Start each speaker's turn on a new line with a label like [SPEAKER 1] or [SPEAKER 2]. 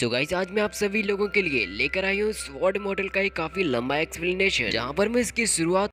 [SPEAKER 1] तो गाइस आज मैं आप सभी लोगों के लिए लेकर आई हूँ स्वॉर्ड मॉडल का एक काफ़ी लंबा एक्सप्लेनेशन जहाँ पर मैं इसकी शुरुआत